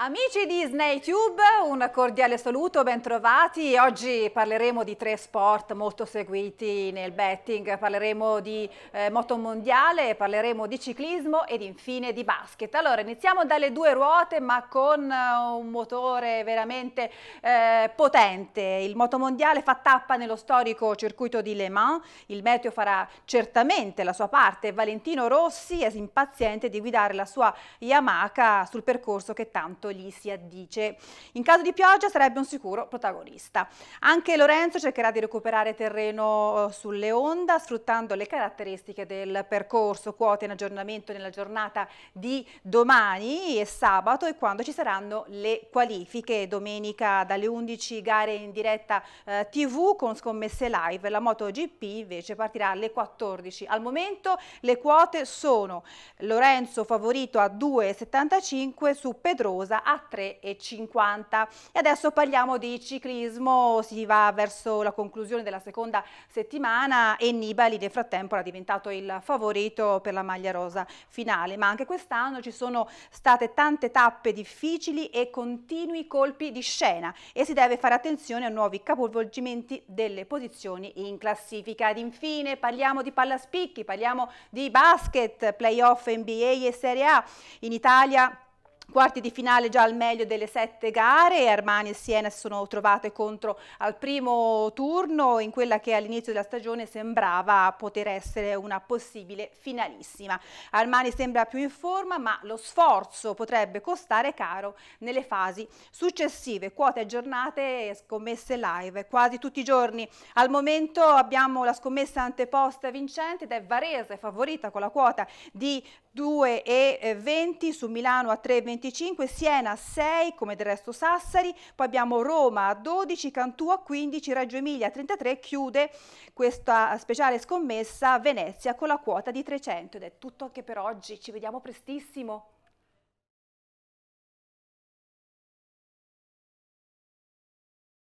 Amici di SnayTube, un cordiale saluto, bentrovati. Oggi parleremo di tre sport molto seguiti nel betting, parleremo di eh, motomondiale, parleremo di ciclismo ed infine di basket. Allora, iniziamo dalle due ruote ma con uh, un motore veramente eh, potente. Il motomondiale fa tappa nello storico circuito di Le Mans, il meteo farà certamente la sua parte. Valentino Rossi è impaziente di guidare la sua Yamaha sul percorso che tanto quanto gli si addice. In caso di pioggia sarebbe un sicuro protagonista. Anche Lorenzo cercherà di recuperare terreno eh, sulle onde sfruttando le caratteristiche del percorso, quote in aggiornamento nella giornata di domani e sabato e quando ci saranno le qualifiche. Domenica dalle 11 gare in diretta eh, TV con scommesse live. La MotoGP invece partirà alle 14. Al momento le quote sono Lorenzo favorito a 2,75 su Pedrosa a 3,50. E adesso parliamo di ciclismo, si va verso la conclusione della seconda settimana e Nibali nel frattempo era diventato il favorito per la maglia rosa finale, ma anche quest'anno ci sono state tante tappe difficili e continui colpi di scena e si deve fare attenzione a nuovi capovolgimenti delle posizioni in classifica. Ed infine parliamo di pallaspicchi, parliamo di basket, playoff NBA e Serie A. In Italia Quarti di finale già al meglio delle sette gare, Armani e Siena si sono trovate contro al primo turno in quella che all'inizio della stagione sembrava poter essere una possibile finalissima. Armani sembra più in forma ma lo sforzo potrebbe costare caro nelle fasi successive. Quote aggiornate e scommesse live quasi tutti i giorni. Al momento abbiamo la scommessa anteposta vincente ed è Varese favorita con la quota di 2,20 su Milano a 3,25, Siena a 6 come del resto Sassari, poi abbiamo Roma a 12, Cantù a 15, Reggio Emilia a 33, chiude questa speciale scommessa Venezia con la quota di 300 ed è tutto anche per oggi, ci vediamo prestissimo.